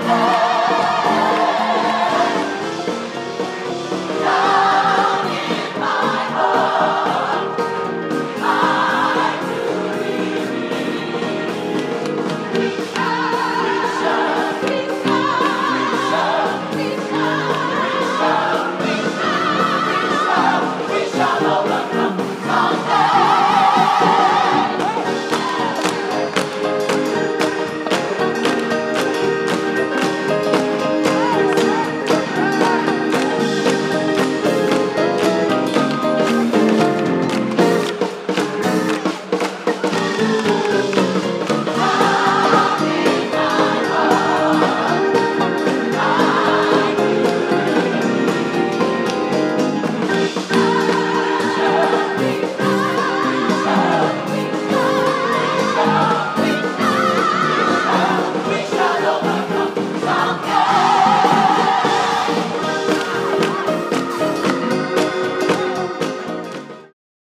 Come.